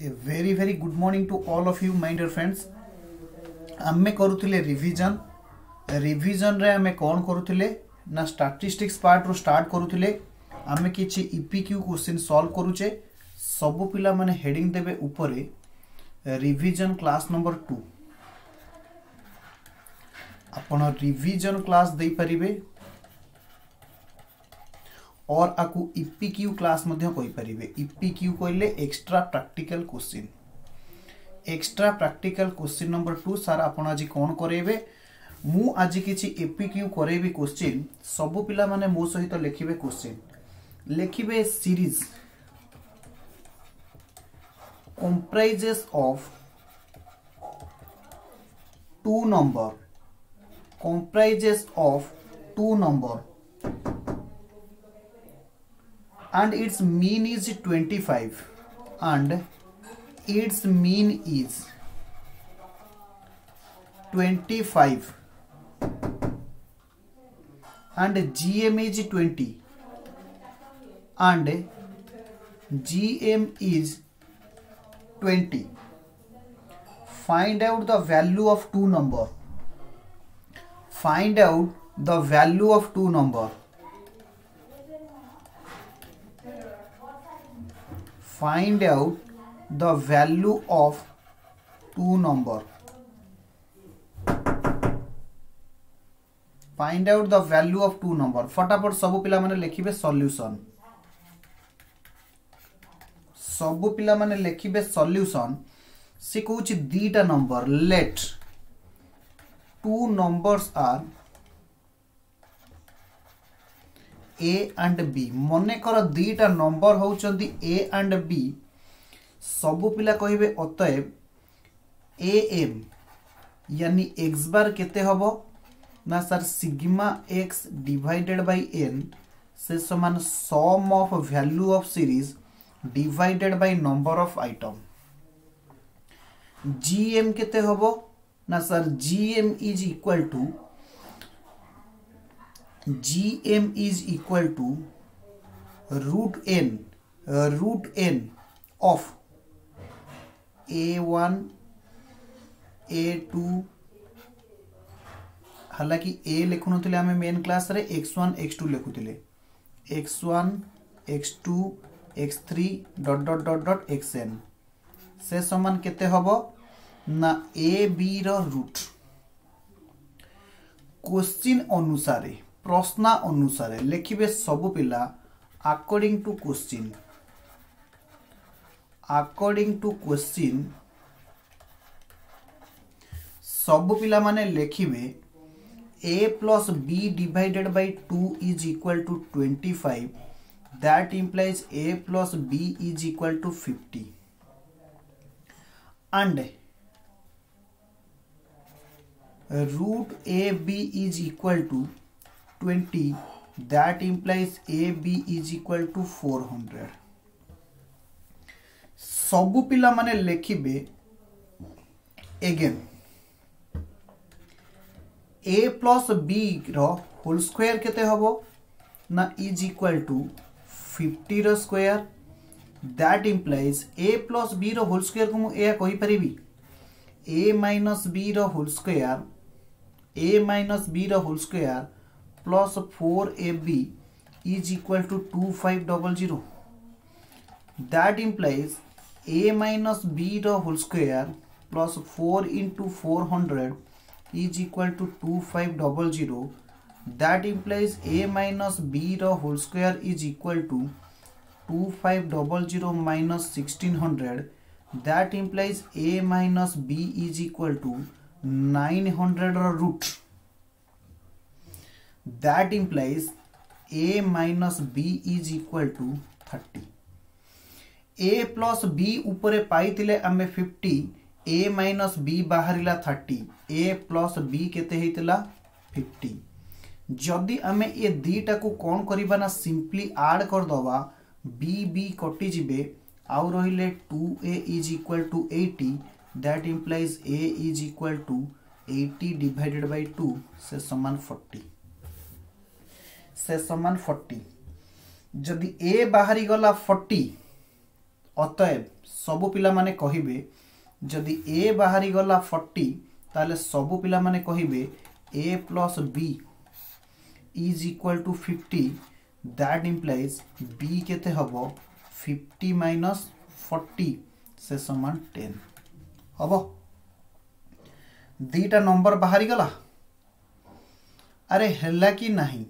A very very good morning to all of you my dear friends. ଆମେ କରୁଥିଲେ revision ରିଭିଜନରେ ଆମେ କ'ଣ କରୁଥିଲେ ନା ଷ୍ଟାଟିଷ୍ଟିକ୍ସ ପାର୍ଟରୁ ଷ୍ଟାର୍ଟ କରୁଥିଲେ ଆମେ କିଛି ଇପିକ୍ୟୁ କ୍ୱେଶ୍ଚିନ୍ ସଲ୍ଭ କରୁଛେ ସବୁ ପିଲାମାନେ ହେଡ଼ିଂ ଦେବେ ଉପରେ ରିଭିଜନ କ୍ଲାସ୍ ନମ୍ବର ଟୁ ଆପଣ ରିଭିଜନ କ୍ଲାସ୍ ଦେଇପାରିବେ और आपको इपीक्यू क्लास मध्य कहि परिबे इपीक्यू कहले extra practical question extra practical question number 2 sir आज कोन करेबे मु आज किछि इपीक्यू करेबी क्वेश्चन सब पिला माने मो सहित लिखिबे question लिखिबे series comprises of two number comprises of two number and its mean is 25 and its mean is 25 and gm is 20 and gm is 20 find out the value of two number. Find out the value of two number find out the value of two number find out the value of two number फटाफट सब पिला माने लिखिबे solution सब पिला माने लिखिबे solution से कहूची दीटा number let two numbers are A and B मनेकर दीटा नंबर होउचंदी ए एंड बी सब पिला कहिबे अतएव ए एम यानी एक्स बार केते हबो ना sir sigma X divided by N से समान sum of value of series divided by number of item GM केते हबो ना sir GM is equal to gm is equal to root n N root n of a1 a2 हालाँकि ए लिखुनथिले आमे main class रे x1 x2 लिखुथिले x1 x2 x3 dot dot dot dot xn से समान केते हबो? ना b रो रूट क्वेश्चन अनुसारे। प्रश्न अनुसार लिखिबे सब पिला according to question according to question सब पिला माने लिखिबे a plus b divided by 2 is equal to 25 that implies a plus b is equal to 50 and root ab is equal to 20 that implies AB is equal to 400 सबु पिला माने लेखिबे again, a plus b रो whole square केते हबो ना is equal to 50 row square that implies a plus b रो whole square को मु ए कहि परिबी a minus b row whole square a minus b row whole square plus 4ab is equal to 2500 that implies a minus b the whole square plus 4 into 400 is equal to 2500 that implies a minus b the whole square is equal to 2500 minus 1600 that implies a minus b is equal to 900 root that implies A minus B is equal to thirty A plus b ऊपरे पाई आम fifty ए minus B बाहर thirty ए plus B के fifty जदि आम ए दीटा को कौन करवा सिंपली आड करदवा बी बी कटिजे आउ रे two A is equal to eighty that implies A is equal to eighty divided by two से सामान फोर्टी সে সমান ফর্টি। যদি এ বাহারি গলা ফর্টি, অতএব সবু পিলামানে কহিবে, যদি এ বাহারি গলা ফর্টি, তাহলে সবু পিলামানে কহিবে, A plus B is equal to fifty, that implies B কেতে হব? ফিফটি মাইনস ফর্টি সে সমান টেন। হব? দুইটা নম্বর বাহারি গলা আরে হেলা কি ନାହିଁ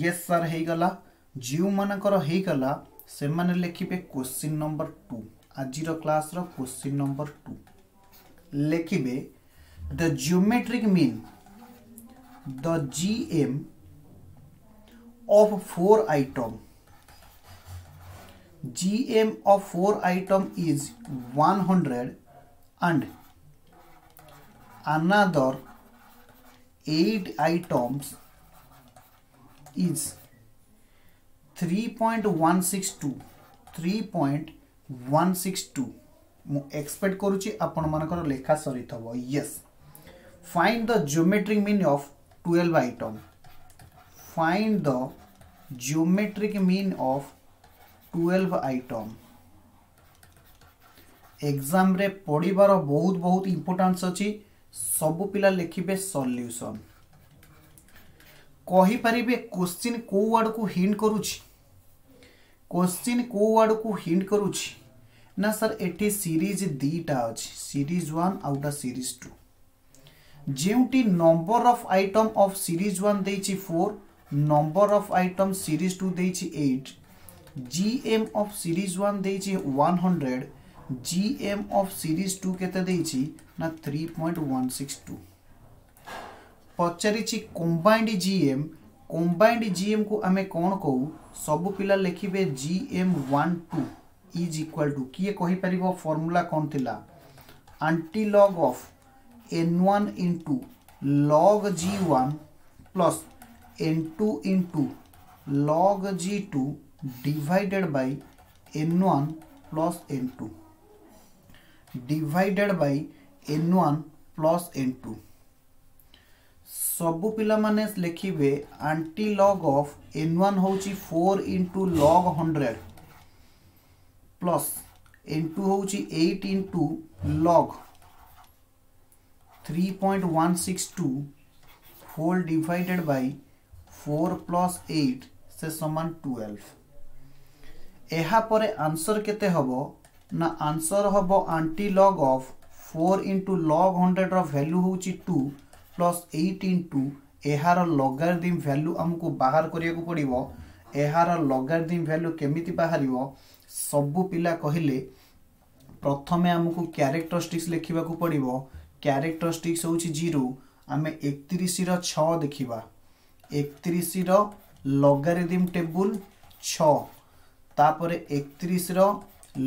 ୟେସ୍ ସାର୍ ହେଇଗଲା ଯେଉଁମାନଙ୍କର ହେଇଗଲା ସେମାନେ ଲେଖିବେ କ୍ୱେଶ୍ଚିନ୍ ନମ୍ବର ଟୁ ଆଜିର କ୍ଲାସ୍ର କ୍ୱେଶ୍ଚିନ୍ ନମ୍ବର ଟୁ ଲେଖିବେ the geometric mean the G M of 4 item gm of 4 item is 100 and another 8 items is 3.162 3.162 ମୁଁ ଏକ୍ସପେକ୍ଟ କରୁଛି ଆପଣମାନଙ୍କର ଲେଖା ସରିଥିବ yes find the geometric mean of twelve item find the geometric mean of 12 item exam रे पढ़िबार बहुत बहुत importance अछि सब पिला लिखिबे सॉल्यूशन कहीपरिवे क्वेश्चन कौ आड़ को हिंट करोश्चि कौ आड़ को हिंट ना सर ये सीरीज़ दीटा अच्छे सीरीज़ वन आउटा series two जोटी number of item of series one they four number of item series two they eight GM of series one they one hundred GM of series two के three point one six two ପଚାରିଛି combined gm combined gm କୁ ଆମେ କ'ଣ କହୁ ସବୁ ପିଲା ଲେଖିବେ gm 1 2 is equal to କିଏ କହିପାରିବ ଫର୍ମୁଲା କ'ଣ ଥିଲା antilog of n1 into log g1 plus n2 into log g2 divided by n1 plus n2 divided by n1 plus n2 ସବୁ ପିଲାମାନେ ଲେଖିବେ anti log of N one ହେଉଛି four into log hundred plus N two ହେଉଛି eight into log three point one six two four divided by four plus eight ସେ ସମାନ twelve ଏହାପରେ answer କେତେ ହେବ ନା ଆନ୍ସର୍ ହେବ antilog of four into log ହଣ୍ଡ୍ରେଡ଼୍ର value ହେଉଛି ଟୁ ପ୍ଲସ୍ ଏଇଟ୍ ଇଣ୍ଟୁ ଏହାର ଲଗାରିଦିମ୍ ଭ୍ୟାଲ୍ୟୁ ଆମକୁ ବାହାର କରିବାକୁ ପଡ଼ିବ ଏହାର ଲଗାରିଦିମ୍ ଭ୍ୟାଲ୍ୟୁ କେମିତି ବାହାରିବ ସବୁ ପିଲା କହିଲେ ପ୍ରଥମେ ଆମକୁ କ୍ୟାରେକ୍ଟରିଷ୍ଟିକ୍ସ ଲେଖିବାକୁ ପଡ଼ିବ କ୍ୟାରେକ୍ଟରିଷ୍ଟିକ୍ସ ହେଉଛି ଜିରୋ ଆମେ ଏକତିରିଶର ଛଅ ଦେଖିବା ଏକତିରିଶର ଲଗାରିଦିମ୍ ଟେବୁଲ୍ ଛଅ ତାପରେ ଏକତିରିଶର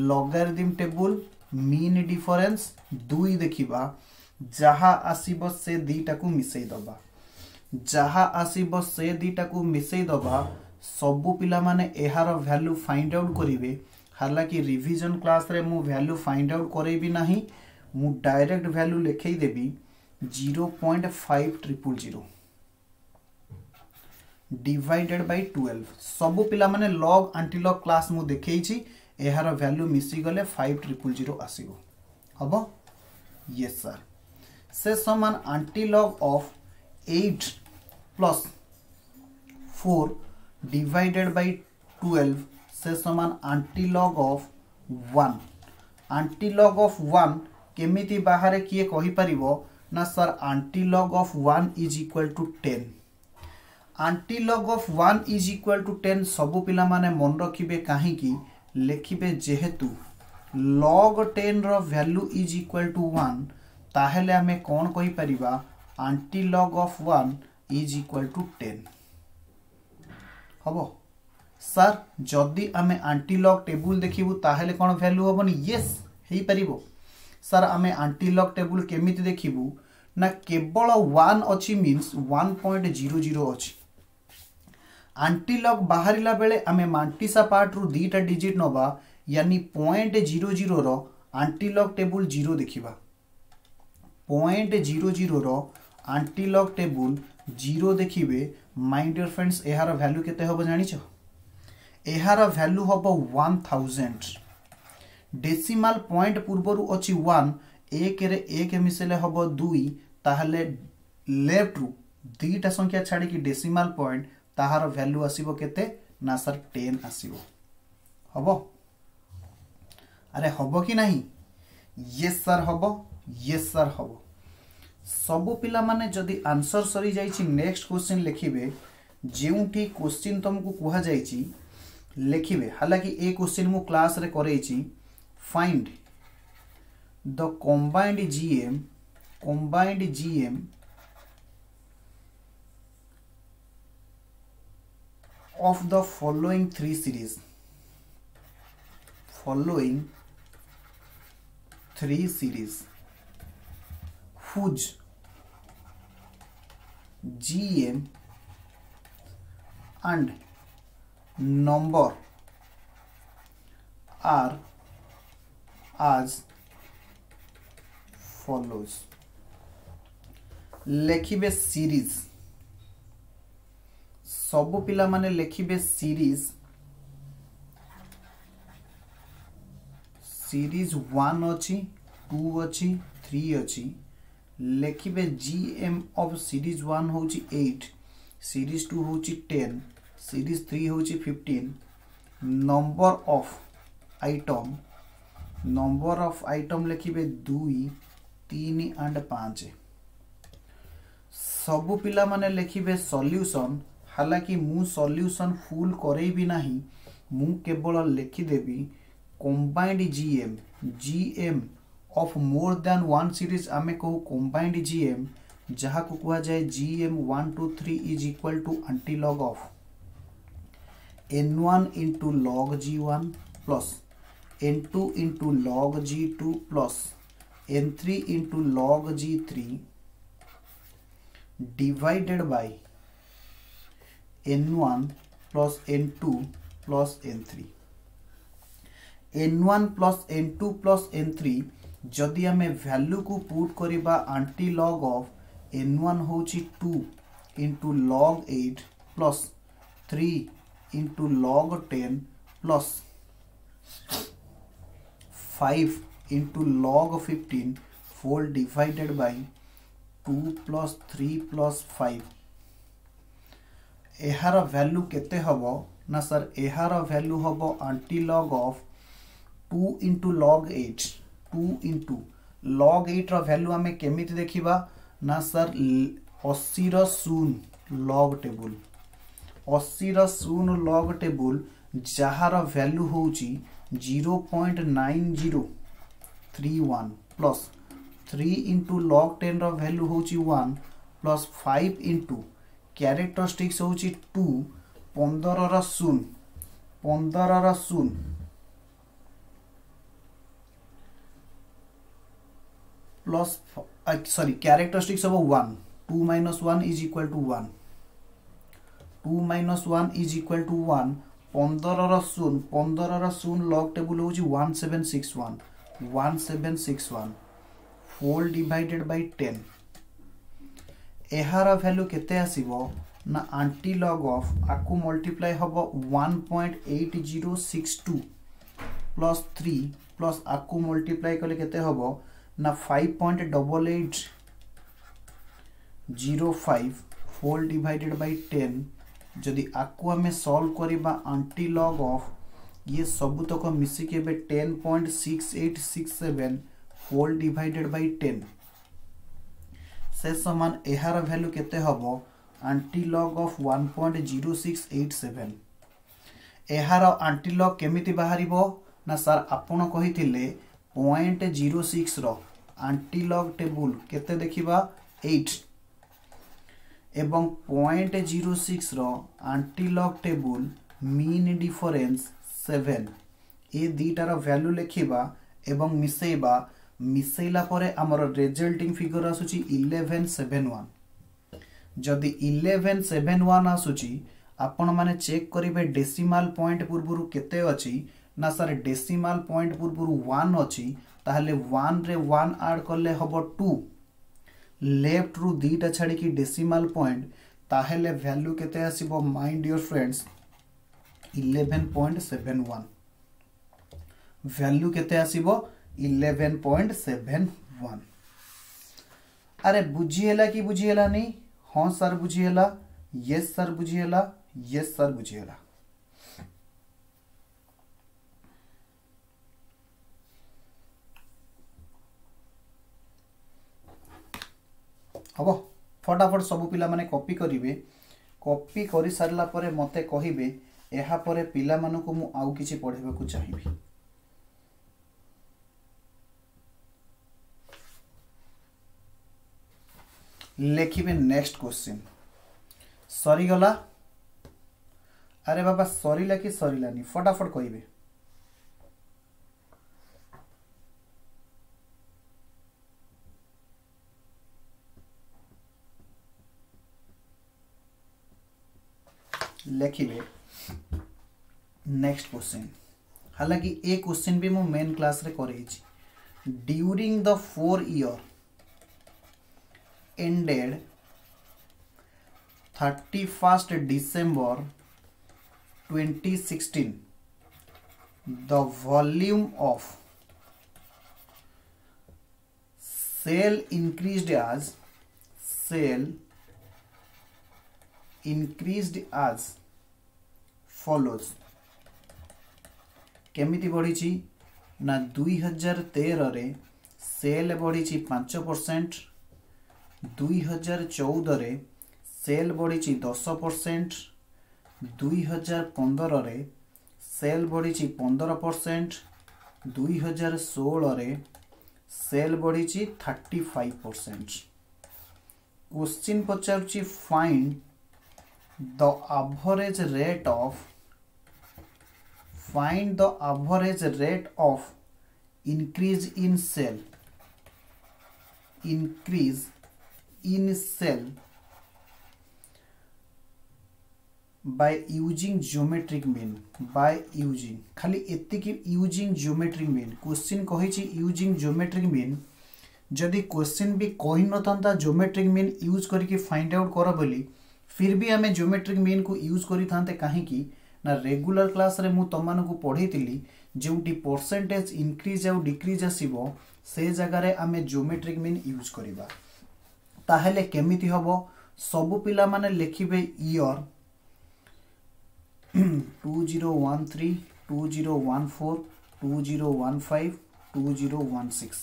ଲଗାରିଦିମ୍ ଟେବୁଲ୍ ମିନ୍ ଡିଫରେନ୍ସ ଦୁଇ ଦେଖିବା ଯାହା ଆସିବ ସେ ଦୁଇଟାକୁ ମିଶାଇ ଦେବା ଯାହା ଆସିବ ସେ ଦୁଇଟାକୁ ମିଶାଇ ଦେବା ସବୁ ପିଲାମାନେ ଏହାର ଭ୍ୟାଲୁ ଫାଇଣ୍ଡ ଆଉଟ୍ କରିବେ ହାଲାକି ରିଭିଜନ୍ କ୍ଲାସ୍ରେ ମୁଁ ଭ୍ୟାଲୁ ଫାଇଣ୍ଡ ଆଉଟ୍ କରେଇବି ନାହିଁ ମୁଁ direct value ଲେଖେଇଦେବି zero point five triple zero divided by twelve ସବୁ ପିଲାମାନେ ଲଗ୍ ଆଣ୍ଟିଲଗ୍ କ୍ଲାସ୍ ମୁଁ ଦେଖେଇଛି ଏହାର ଭ୍ୟାଲୁ ମିଶିଗଲେ ଫାଇଭ ଟ୍ରିପୁଲ୍ ଜିରୋ ଆସିବ ହବ ୟେସ୍ ସାର୍ সে সমান antilog of eight plus four divided by twelve সে সমান antilog of one antilog of one কেমিতি বাহারে কিয়ে কহিপারিব না sir antilog of one is equal to ten antilog of one is equal to ten সবু পিলামানে মন রখিবে কাহিঁকি লেখিবে যেহেতু log টেন্র value is equal to one ताहले हमें कौन कोई परिवा? Antilog of one is equal to ten हबो? सर, जदि आमे आंटी लॉग टेबल देखिबु, ताहले कौन वैल्यू हबनी यस हेई परिबो। सर आमे आंटी लॉग टेबल केमिति देखिबु? ना केवल वन अछि मींस 1.00 अछि। आंटी लॉग बाहरिला बेले आमे मांटीसा पार्ट रु दीटा डिजिट नबा, यानी 0.00 रो आंटी लॉग टेबल 0 देखिबा। Point zero zero रंटिलक table zero देखिए माइंडर फ्रेंड्स यार भैल्यू के जाच यार भैल्यू हम वन थाउज़ेंड डेसिमाल पॉइंट पूर्व अच्छी वन एक रे एक मिसले हम दुई ताल लेफ़्ट रु दीटा संख्या छाड़ी डेसिमाल पॉइंट तहार भैल्यू आसो के ना सर टेन आसो हम अरे हम कि ये सर हम ୟେସ୍ ସାର୍ ହେବ ସବୁ ପିଲାମାନେ ଯଦି ଆନ୍ସର୍ ସରିଯାଇଛି ନେକ୍ସଟ କୋଶ୍ଚିନ୍ ଲେଖିବେ ଯେଉଁଠି କୋଶ୍ଚିନ୍ ତୁମକୁ କୁହାଯାଇଛି ଲେଖିବେ ହାଲାକି ଏ କୋଶ୍ଚିନ୍ ମୁଁ କ୍ଲାସ୍ରେ କରେଇଛି find the combined G M combined G M of the following three series following three series whose GM and number are as follows ଲେଖିବେ ସିରିଜ୍ ସବୁ ପିଲାମାନେ ଲେଖିବେ ସିରିଜ୍ ସିରିଜ୍ ୱାନ୍ ଅଛି ଟୁ ଅଛି থ্রি ଅଛି ଲେଖିବେ G M of series one ହେଉଛି eight series two ହେଉଛି ଟେନ୍ ସିରିଜ୍ ଥ୍ରୀ ହେଉଛି fifteen number of item number of item ଲେଖିବେ ଦୁଇ ତିନି ଆଣ୍ଡ ପାଞ୍ଚ ସବୁ ପିଲାମାନେ ଲେଖିବେ ସଲ୍ୟୁସନ୍ ହାଲାକି ମୁଁ ସଲ୍ୟୁସନ୍ ଫୁଲ୍ କରେଇବି ନାହିଁ ମୁଁ କେବଳ ଲେଖିଦେବି combined G M G M of more than one series ଆମେ କହୁ କମ୍ବାଇଣ୍ଡ ଜି ଏମ୍ ଯାହାକୁ କୁହାଯାଏ G M one two three is equal to antilog of n one into log G one plus n two into log G two plus n three into log G three divided by n one plus n two plus n three n one plus n two plus n three जदि आम value को put करवा anti log of N one हो two into log eight plus three into log ten plus five into log fifteen four divided by two plus three plus five यार value के हब? ना sir यार value हम anti log of two into log eight two into log ଏଇଟ୍ର value ଆମେ କେମିତି ଦେଖିବା ନା ସାର୍ ଅଶୀର ଶୂନ ଲଗ୍ ଟେବୁଲ୍ ଅଶୀର ଶୂନ ଲଗ୍ ଟେବୁଲ୍ ଯାହାର ଭ୍ୟାଲ୍ୟୁ ହେଉଛି zero point nine zero three one plus three into log ଟେନ୍ର value ହେଉଛି one plus five into characteristics ହେଉଛି ଟୁ ପନ୍ଦରର ଶୂନ ପନ୍ଦରର ଶୂନ plus uh, sorry characteristics of a 1 2 minus 1 is equal to 1 2 minus 1 is equal to 1 15 or soon 15 or soon log table is 1761 1761 whole divided by 10 ehara value kete asibo na anti log of aku multiply hobo 1.8062 plus 3 plus aku multiply kale kete hobo 1.8062 ना 5.8805 whole divided by 10 जदि आकु हमें solve करबा anti log of ये सबुतक मिसिकी ए ten point six eight six seven whole divided by ten से समान यार भैल्यू केते हम anti log of one point zero six eight seven यार आंटी लग केमी बाहर ना सार आपण कही पॉइंट ज़ीरो सिक्स रंटी लग टेबुल केते देखा एट एवं point zero six antilog table mean difference seven ए दुटार भैल्यू लिखा एवं मिसेबा मिसेला आमर रेजल्टिंग फिगर आसूची इलेवेन सेवेन वन जदि इलेवेन सेवेन वन आसूची आपण मैंने चेक करेंगे डेसीमाल पॉइंट पूर्व केते अच्छी ना सर डेसिमाल पॉइंट पूर्व वन अच्छी वन वन आड कले हम टू लेफ़्ट रु दीटा छाड़ी डेसिमाल पॉइंट ताल भैल्यू के mind your friends eleven point seven one value के इलेवेन पॉइंट सेभेन वन आरे बुझीला कि बुझीलानी हाँ सर बुझीला ये सर बुझीला ये सर बुझीला ହବ ଫଟାଫଟ ସବୁ ପିଲାମାନେ କପି କରିବେ କପି କରିସାରିଲା ପରେ ମୋତେ କହିବେ ଏହାପରେ ପିଲାମାନଙ୍କୁ ମୁଁ ଆଉ କିଛି ପଢ଼େଇବାକୁ ଚାହିଁବି ଲେଖିବେ ନେକ୍ସଟ କ୍ୱେଶ୍ଚିନ୍ ସରିଗଲା ଆରେ ବାବା ସରିଲା କି ସରିଲାନି ଫଟାଫଟ କହିବେ देखिए नेक्स्ट क्वेश्चन हालाँकि ए क्वेश्चन भी मुझे मेन क्लास रे करे during the four year ended thirty first December twenty sixteen the volume of sale increased as sale increased as follows କେମିତି ବଢ଼ିଛି ନା ଦୁଇ ହଜାର ତେରରେ ସେଲ୍ ବଢ଼ିଛି ପାଞ୍ଚ ପରସେଣ୍ଟ ଦୁଇ ହଜାର ଚଉଦରେ ସେଲ୍ ବଢ଼ିଛି ଦଶ ପରସେଣ୍ଟ ଦୁଇ ହଜାର ପନ୍ଦରରେ ସେଲ୍ ବଢ଼ିଛି ପନ୍ଦର ପରସେଣ୍ଟ ଦୁଇ ହଜାର ଷୋହଳରେ ସେଲ୍ ବଢ଼ିଛି ଥାର୍ଟି ଫାଇଭ୍ ପରସେଣ୍ଟ କ୍ୱେଶ୍ଚିନ୍ ପଚାରୁଛି find the average rate of find the average rate of increase in cell increase in cell by using geometric mean by using खाली एतिकी using geometric mean क्वेश्चन कहिछि using geometric mean जदि question भी कही नथंता geometric mean use करके find out कर बोली फिर भी आम ज्योमेट्रिक मीन को यूज़ करि थांते काहेकि ନା ରେଗୁଲାର କ୍ଲାସ୍ରେ ମୁଁ ତୁମମାନଙ୍କୁ ପଢ଼େଇଥିଲି ଯେଉଁଠି ପରସେଣ୍ଟେଜ୍ ଇନକ୍ରିଜ୍ ଆଉ ଡିକ୍ରିଜ୍ ଆସିବ ସେ ଜାଗାରେ ଆମେ ଜିଓମେଟ୍ରିକ୍ ମିନ୍ ୟୁଜ୍ କରିବା ତାହେଲେ କେମିତି ହେବ ସବୁ ପିଲାମାନେ ଲେଖିବେ year two zero one three two zero one four two zero one five two zero one six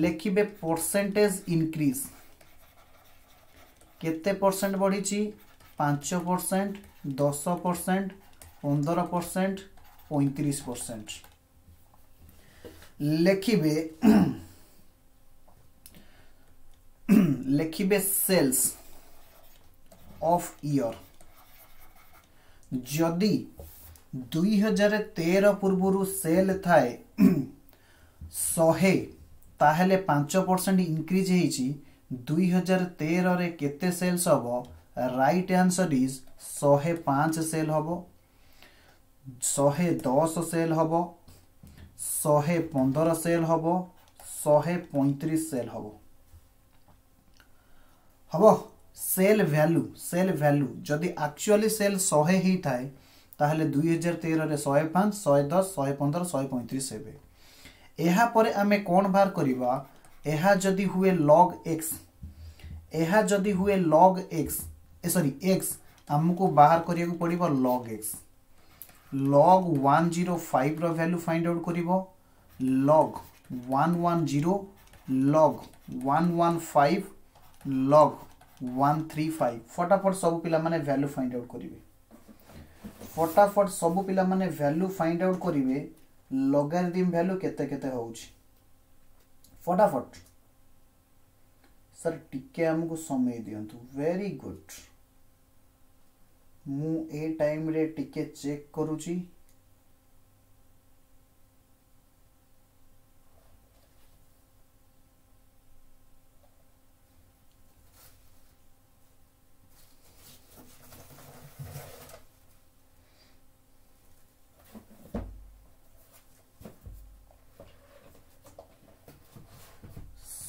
ଲେଖିବେ ପରସେଣ୍ଟେଜ୍ ଇନକ୍ରିଜ୍ କେତେ ପରସେଣ୍ଟ ବଢ଼ିଛି ପାଞ୍ଚ ପରସେଣ୍ଟ দশ পরসেন্ট পনেরো পরসেন্ট পঁয়ত্রিশ পরসেন্ট লেখিবে লেখিবে সেলস অফ ইয়র যদি দুই হাজার তের পূর্বরু সেল থাকে শহে তাহলে পাঁচ পরসেন্ট ইনক্রিজ হয়েছি দুই হাজার তেরের কেতে সেলস হব রাইট আনসর ইজ শহে পাঁচ সেল হব শহে দশ সেল হব শহে পনেরো সেল হব শহে পঁয়ত্রিশ সেল হব হব সেল ভ্যালু সেল ভ্যালু যদি আকচুয়ালি সেল শহে হয়ে থাকে তাহলে দুই হাজার তেরের শহে পাঁচ শহে দশ শহে পনেরো শহে পঁয়ত্রিশ হবে এরপরে আমি কোণ বাহার করা যদি হুয়ে লগ এক্স যদি হুয়ে লগ এক্স ए सरी एक्स आमको बाहर करा पड़ो log x log one zero five value find out कर log one one zero log one one five log one three five फटाफट सब पाने भैल्यू फाइंड आउट करेंगे फटाफट सब पाने भैल्यू फाइंड आउट करेंगे लगारिथम भैल्यू केते केते हो फटाफट सर टिके आमको समय दिंतु वेरी गुड ମୁଁ ଏ ଟାଇମ୍ରେ ଟିକେ ଚେକ୍ କରୁଛି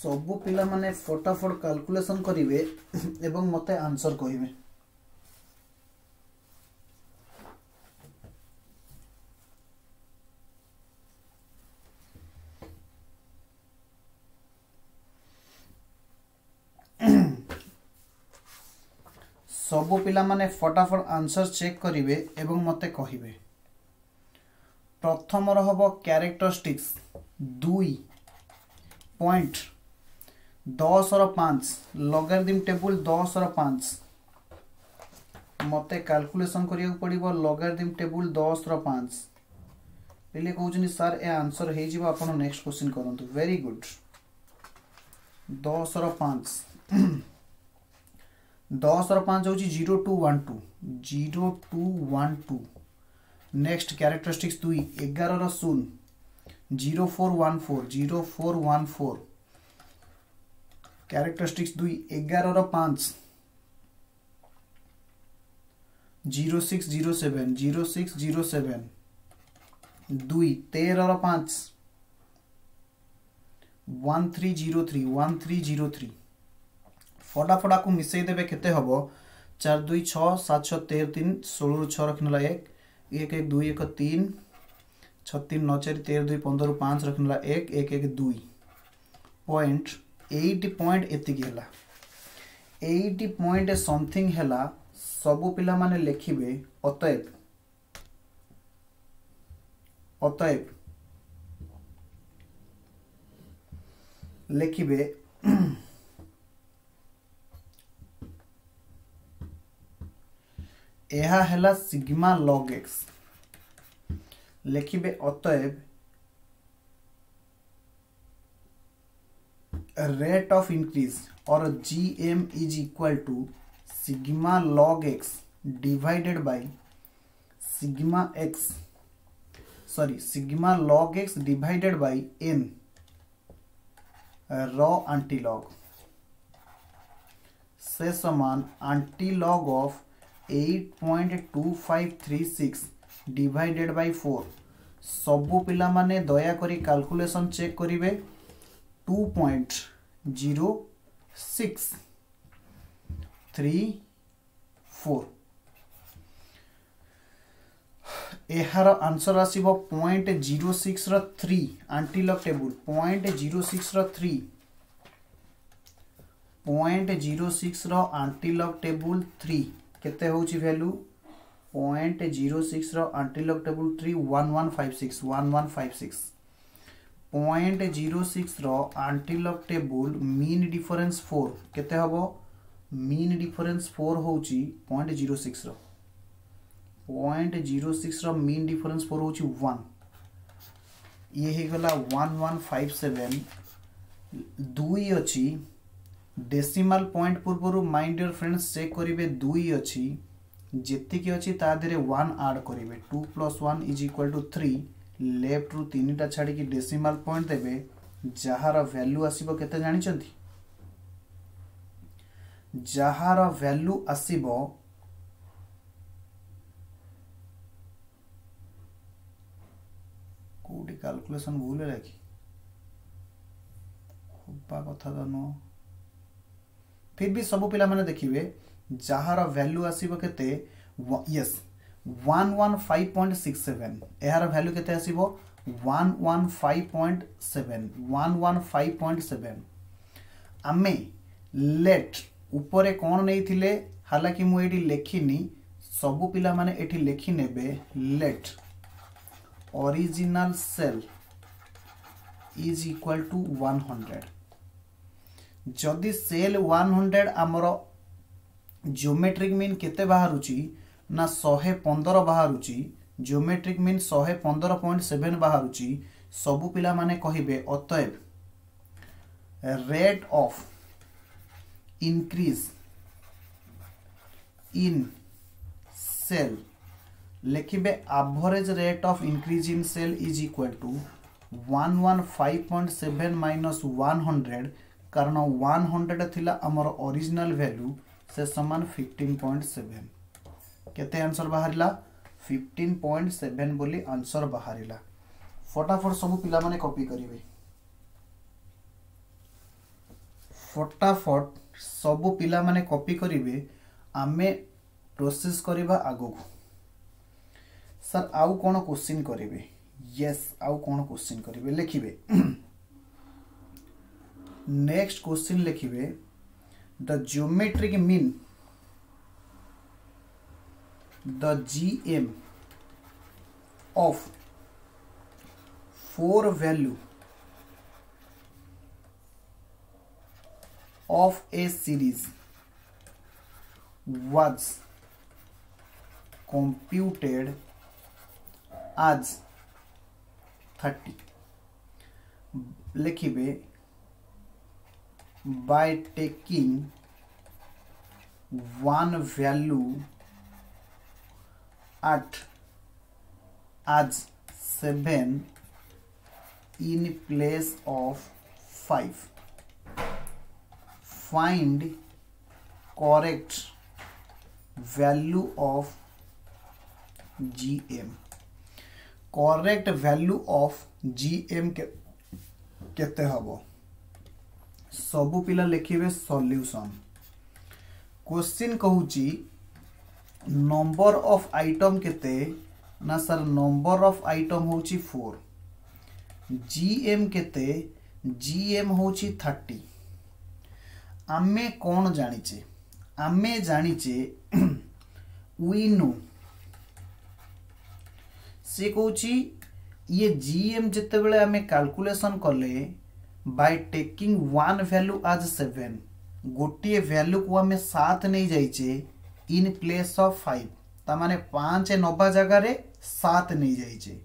ସବୁ ପିଲାମାନେ ଫଟାଫଟ କାଲକୁଲେସନ୍ କରିବେ ଏବଂ ମୋତେ ଆନ୍ସର୍ କହିବେ ସବୁ ପିଲାମାନେ ଫଟାଫଟ ଆନ୍ସର ଚେକ୍ କରିବେ ଏବଂ ମୋତେ କହିବେ ପ୍ରଥମର ହେବ କ୍ୟାରେକ୍ଟରିଷ୍ଟିକ୍ସ ଦୁଇ ପଏଣ୍ଟ ଦଶର ପାଞ୍ଚ ଲଗାରିଦିମ୍ ଟେବୁଲ ଦଶର ପାଞ୍ଚ ମୋତେ କାଲକୁଲେସନ୍ କରିବାକୁ ପଡ଼ିବ ଲଗାରିଦିମ୍ ଟେବୁଲ ଦଶର ପାଞ୍ଚ ପିଲେ କହୁଛନ୍ତି ସାର୍ ଏ ଆନ୍ସର ହେଇଯିବ ଆପଣ ନେକ୍ସଟ କ୍ୱେଶ୍ଚିନ୍ କରନ୍ତୁ ଭେରି ଗୁଡ୍ ଦଶର ପାଞ୍ଚ दस रच हूँ zero two one two, zero two one two. Next characteristics दुई एगार शून zero four one four, zero four one four. Characteristics दुई एगार पाँच। Zero six, zero seven, zero six, zero seven. दुई, तेरह पाँच। One three zero three, one three zero three. फडाफड़ा को মিশাই देवे কেতে चार दुई দুই ছ সাত ছ তের তিন ষোলো ছ एक एक एक दुई एक तीन छ तीन नौ चार तेर दुई पंदर पाँच रखने एक एक एक दुई पॉइंट एट पॉइंट एतिक है पॉइंट समथिंग है सब पिला लिखे अतएव अतएव लिखे ଏହା ହେଲା ସିଗ୍ମା ଲଗ ଏକ୍ସ ଲେଖିବେ ଅତଏବ rate of increase or gm is equal to sigma log x divided by sigma x sorry sigma log x divided by n raw antilog से समान antilog of 8.2536 divided by 4 ସବୁ ପିଲାମାନେ ଦୟାକରି କାଲକୁଲେସନ୍ ଚେକ୍ କରିବେ two point zero six three four ଏହାର answer ଆସିବ point zero sixer three antilog table point zero sixer three point zero ସିକ୍ସର ଆଣ୍ଟିଲକ୍ table three केते हूँ value point zero six रंट्रिलक table three one one five six one one five six point zero six रंट्रिलक mean difference four के mean difference four हूँ point zero six point zero six mean difference four हूँ one ये होगा one one seven दुई अच्छी decimal point পূর্বর mind your friends check করবে দুই অছি। যেতিকি অছি তা দেহে ওয়ান আড করবে। Two plus one is equal to three লেফ্টরু তিনিটা ছাড়িকি ডেসিমাল পয়েন্ট দেবে ଯାହାର ଭ୍ୟାଲ୍ୟୁ ଆସିବ କେତେ ଜାଣିଛନ୍ତି? ଯାହାର ଭ୍ୟାଲ୍ୟୁ ଆସିବ କେଉଁଠି କାଲକୁଲେସନ୍ ଭୁଲ ହେଲା କି? ହେବା କଥା ତ ନୁହଁ। ଫିର୍ ବି ସବୁ ପିଲାମାନେ ଦେଖିବେ ଯାହାର ଭ୍ୟାଲ୍ୟୁ ଆସିବ କେତେ yes one one five point six seven ଏହାର ଭ୍ୟାଲ୍ୟୁ କେତେ ଆସିବ one one five point seven one one five point seven ଆମେ ଲେଟ୍ ଉପରେ କ'ଣ ନେଇଥିଲେ ହାଲାକି ମୁଁ ଏଇଠି ଲେଖିନି ସବୁ ପିଲାମାନେ ଏଠି ଲେଖିନେବେ let original sale is equal to one hundred ଯଦି ସେଲ୍ ୱାନ୍ ହଣ୍ଡ୍ରେଡ଼ ଆମର ଜିଓମେଟ୍ରିକ୍ ମିନ୍ କେତେ ବାହାରୁଛି ନା ଶହେ ପନ୍ଦର ବାହାରୁଛି ଜିଓମେଟ୍ରିକ୍ ମିନ୍ ଶହେ ପନ୍ଦର ପଏଣ୍ଟ ସେଭେନ୍ ବାହାରୁଛି ସବୁ ପିଲାମାନେ କହିବେ ଅତଏବ rate of increase in sale লিখবে average rate of increase in sale is equal to 115.7 minus 100 କାରଣ ୱାନ୍ ହଣ୍ଡ୍ରେଡ଼ ଥିଲା ଆମର ଅରିଜିନାଲ ଭ୍ୟାଲୁ ସେ ସମାନ ଫିଫ୍ଟିନ୍ ପଏଣ୍ଟ ସେଭେନ୍ କେତେ ଆନ୍ସର ବାହାରିଲା? ଫିଫ୍ଟିନ୍ ପଏଣ୍ଟ ସେଭେନ୍ ବୋଲି ଆନ୍ସର ବାହାରିଲା। ଫଟାଫଟ ସବୁ ପିଲାମାନେ କପି କରିବେ। ଫଟାଫଟ ସବୁ ପିଲାମାନେ କପି କରିବେ ଆମେ ପ୍ରୋସେସ୍ କରିବା ଆଗକୁ। ସାର୍ ଆଉ କ'ଣ କୋଶ୍ଚିନ୍ କରିବେ? ୟେସ୍ ଆଉ କ'ଣ କୋଶ୍ଚିନ୍ କରିବେ? ଲେଖିବେ। नेक्स्ट क्वेश्चन लिखे the geometric mean the G M of four value of a series was computed as thirty लिखे by taking one value at as 7 in place of 5 find correct value of gm correct value of gm के केते हबो सबु पिला लिखे solution question कहूची number of item केते ना सर नंबर ऑफ़ आइटम होची 4 जीएम केते जीएम होची 30 आमे कौन जाचे आमे जानिचे वी नो से कहूची ये जीएम जितेबले आमे कैलकुलेशन कले by taking one value as seven गोटे वैल्यू को आमे सात नहीं जाइचे इन प्लेस ऑफ़ फाइव तामाने पाँच नबा जगार सात नहीं जाइचे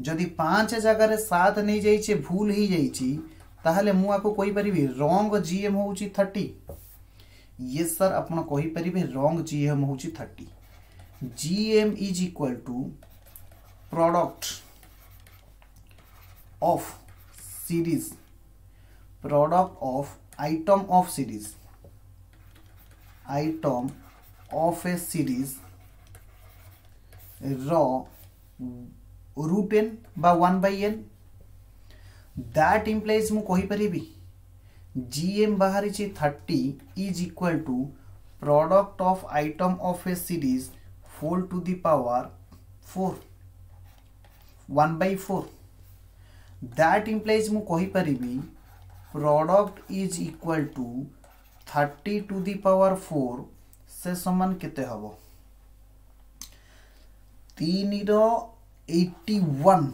जदि पाँच जगार सात नहीं जाइचे भूल हो जाइची ताहले मु आपको कहि परिबे रॉन्ग जीएम होउची 30 ये सर आपण कहि परिबे रॉन्ग जीएम होउची 30 GM is equal to product of series product of item of series item of a series raw root n बा one by n that implies मु कहि परिबी जीएम बाहरी छि 30 is equal to product of item of a series 4 to the power 4 1 by 4 that implies मु कहि परिबी product is equal to thirty to the power four से समान केते हब तीन एट्टी वन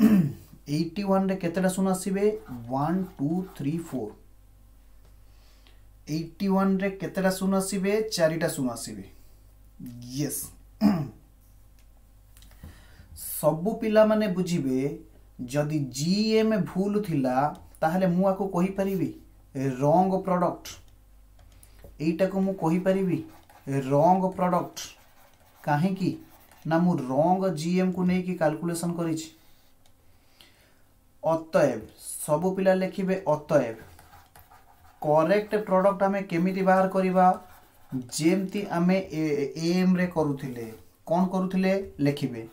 एट्टी वन रे two three four eighty one रे केतेटा शून्य चारिटा शून्य आसबे यस सबु पिला माने बुझिबे जदि जी एम भूल थिला ତାହେଲେ ମୁଁ ଆକୁ କହିପାରିବି ରଙ୍ଗ ପ୍ରଡକ୍ଟ ଏଇଟାକୁ ମୁଁ କହିପାରିବି ରଙ୍ଗ ପ୍ରଡକ୍ଟ କାହିଁକି ନା ମୁଁ ରଙ୍ଗ ଜିଏମ୍କୁ ନେଇକି କାଲକୁଲେସନ୍ କରିଛି ଅତଏବ ସବୁ ପିଲା ଲେଖିବେ ଅତଏବ କରେକ୍ଟ ପ୍ରଡକ୍ଟ ଆମେ କେମିତି ବାହାର କରିବା ଯେମିତି ଆମେ ଏମ୍ରେ କରୁଥିଲେ କ'ଣ କରୁଥିଲେ ଲେଖିବେ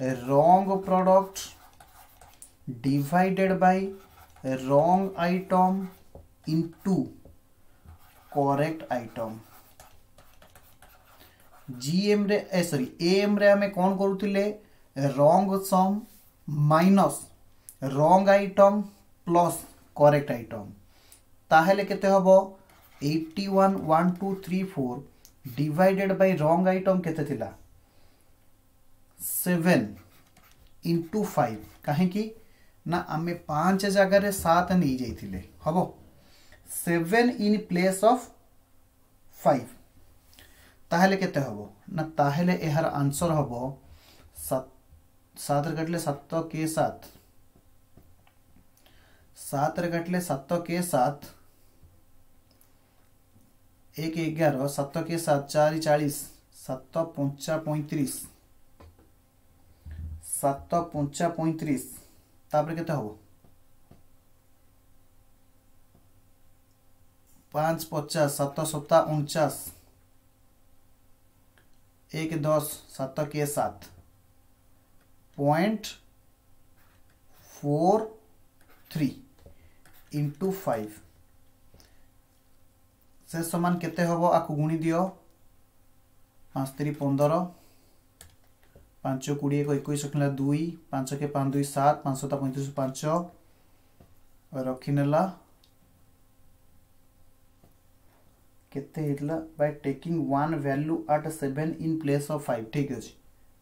wrong product divided by wrong item into correct item. G M A sorry M रे हमें कौन करूथिले wrong sum minus wrong item plus correct item ताहेले केते हबो 81 1 2 3 4 डिवाइडेड बाय रॉन्ग आइटम केते थिला सेवेन इंटू फाइव कहीं ना आम पाँच जगार सात नहीं जाइए हम seven in place of five ताल के हबो? ना ताहले एहर आंसर हम सात काटले सत के सात। सात काटले सत के सात। एक एगार सत के सात, चार चालीस। सत पंचा पैंतीस। सत पंचा पैंतीस। তারপরে কেতে হব পাঁচ পচাশ সাত সপ্তা অনচাশ এক দশ সাত কে সাত point four three into five সে সমান কেতে হব আকু গুণি দিও পাঁচ তিরি পনেরো ପାଞ୍ଚ କୋଡ଼ିଏ ଏକ ଏକୋଇଶ ରଖିଲା ଦୁଇ ପାଞ୍ଚ କେ ପାଞ୍ଚ ଦୁଇ ସାତ ପାଞ୍ଚ ସତା ପଇଁତିରିଶ ପାଞ୍ଚ ରଖିନେଲା କେତେ ହେଇଥିଲା by taking one value at seven in place of five ଠିକ୍ ଅଛି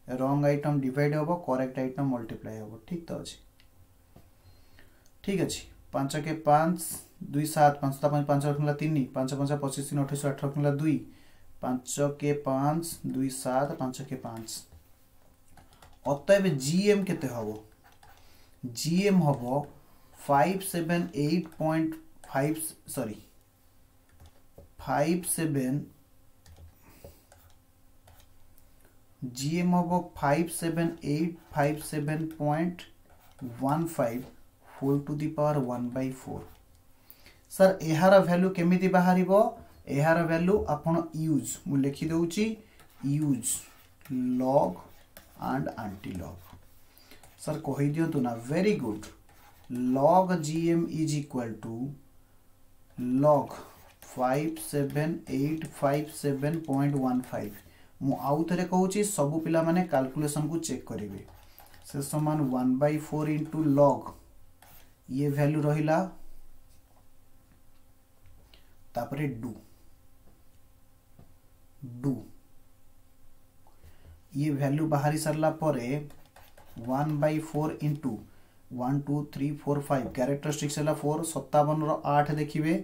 ରଙ୍ଗ ଆଇଟମ୍ ଡିଭାଇଡ୍ ହେବ କରେକ୍ଟ ଆଇଟମ୍ ମଲ୍ଟିପ୍ଲାଏ ହେବ ଠିକ୍ ତ ଅଛି ଠିକ୍ ଅଛି ପାଞ୍ଚ କେ ପାଞ୍ଚ ଦୁଇ ସାତ ପାଞ୍ଚ ତା ପାଞ୍ଚ ରଖିଲା ତିନି ପାଞ୍ଚ ପାଞ୍ଚ ପଚିଶ ତିନି ଅଠେଇଶ ଆଠ ରଖିଲା ଦୁଇ ପାଞ୍ଚ କେ ପାଞ୍ଚ ଦୁଇ ସାତ ପାଞ୍ଚ କେ ପାଞ୍ଚ অতএব জিএম কেতে হব জিএম হব five seven eight point five sorry five seven G M হব five seven eight five seven point one five whole to the power one by four sir ଏହାର ଭ୍ୟାଲୁ କେମିତି ବାହାରିବ ଏହାର ଭ୍ୟାଲୁ ଆପଣ ୟୁଜ୍ ମୁଁ ଲେଖିଦେଉଛି use log and anti log sir କହିଦିଅନ୍ତୁ ନା very good log G M is equal to log five seven eight five seven point one five ମୁଁ ଆଉ ଥରେ କହୁଛି ସବୁ ପିଲାମାନେ କାଲକୁଲେସନ୍କୁ ଚେକ୍ କରିବେ ସେ ସମାନ one by four into log ଇଏ ଭ୍ୟାଲୁ ରହିଲା ତାପରେ ଡୁ ଡୁ ये वैल्यू बाहरी सरला परे 1 by four into one two three four five characteristics है फोर सत्तावन रठ देखिए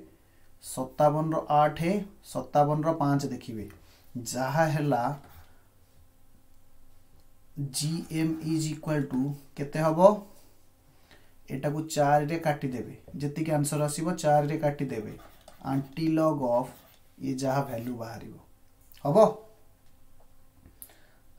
सत्तावन रठ सत्तावन रच देखिए जहा है G M is equal to केते हबो एटा को चार रे काटी देबे जति के आंसर आसीबो चार रे काटी देबे आंटी लॉग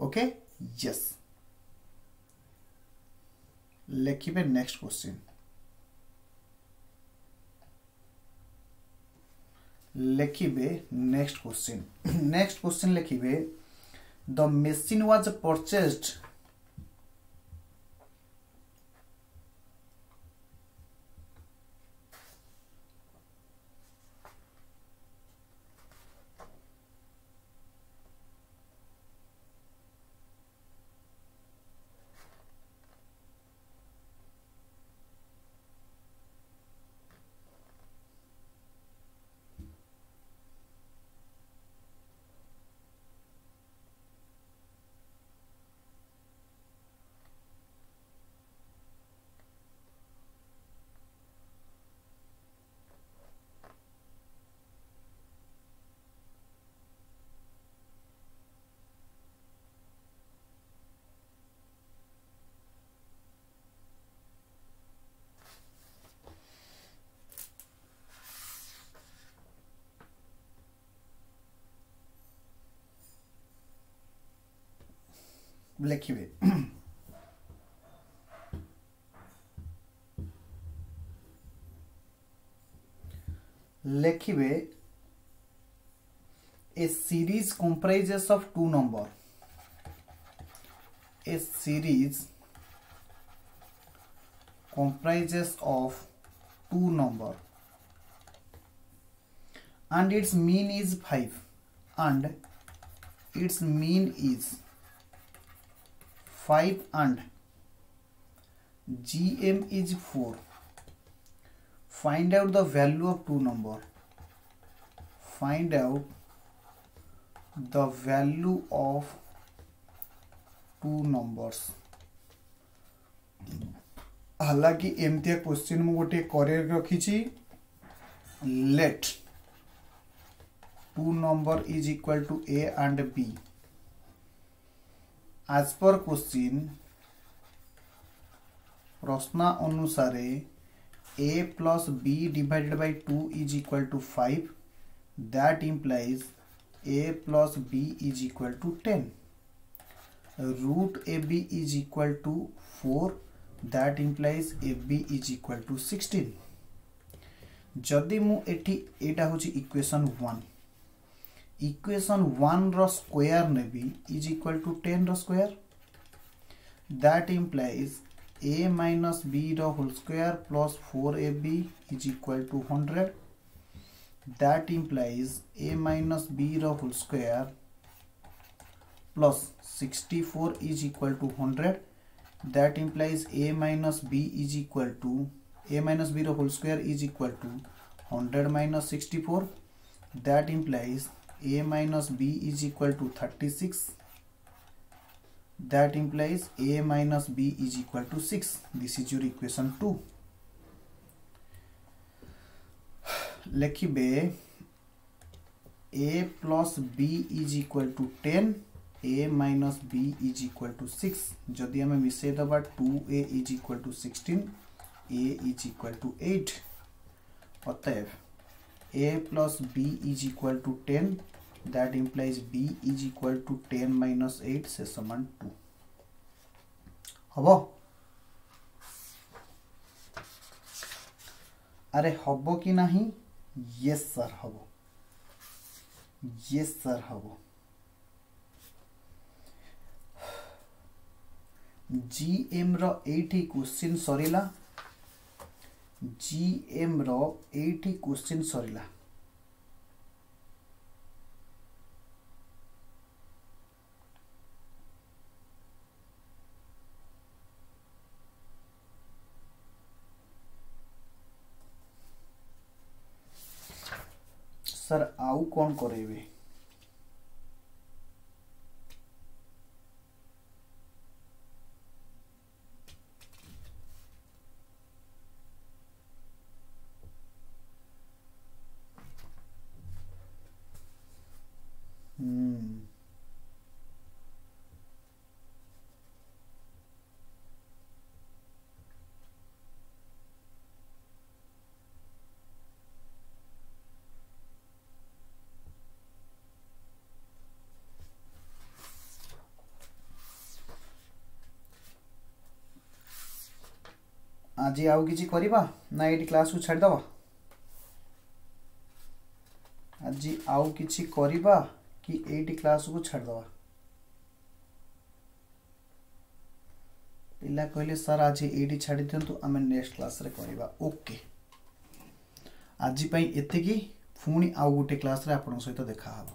माने मते आंसर सबमिट करिवो ए क्वेश्चन रो ओके यस लिखिबे नेक्स्ट क्वेश्चन लिखिबे नेक्स्ट क्वेश्चन नेक्स्ट क्वेश्चन लिखिबे द मशीन वाज परचेज्ड लिखिए लिखिए a series comprises of two number a series comprises of two number and its mean is 5 and its mean is 5 and gm is 4 find out the value of two number find out the value of two numbers हालाँकि एमती question मु गोटे करे रखी let two number is equal to A and B as per question प्रश्न अनुसार a plus b divided by 2 is equal to 5 that implies a plus b is equal to 10 root ab is equal to 4 that implies ab is equal to 16 जदि मु एठी एटा होची equation 1 ର square ନେବି is equal to 10 ର square. That implies a minus b ର whole square plus 4ab is equal to 100 that implies a minus b ର whole square plus 64 is equal to 100 that implies a minus b is equal to a minus b whole square is equal to 100 minus 64 that implies a minus b is equal to 36 that implies a minus b is equal to 6 this is your equation 2 लिखिबे a plus b is equal to 10 a minus b is equal to 6 जदि हमें मिसे दबा 2a is equal to 16 a is equal to 8 अतएव a plus b is equal to 10 that implies b is equal to 10 minus 8 से समान 2 हबो अरे हबो कि नहीं? यस सर हबो यस सर हबो जी एम रो एटी क्वेश्चन सरिला जी एम रो एटी क्वेश्चन सरिला सर आउ कौन करेबे ଆଜି ଆଉ କିଛି କରିବା ନା ଏଇଠି କ୍ଲାସକୁ ଛାଡ଼ିଦେବା ଆଜି ଆଉ କିଛି କରିବା କି ଏଇଠି କ୍ଲାସକୁ ଛାଡ଼ିଦେବା ପିଲା କହିଲେ ସାର୍ ଆଜି ଏଇଠି ଛାଡ଼ି ଦିଅନ୍ତୁ ଆମେ ନେକ୍ସଟ କ୍ଲାସରେ କରିବା ଓକେ ଆଜି ପାଇଁ ଏତିକି ପୁଣି ଆଉ ଗୋଟେ କ୍ଲାସରେ ଆପଣଙ୍କ ସହିତ ଦେଖାହେବ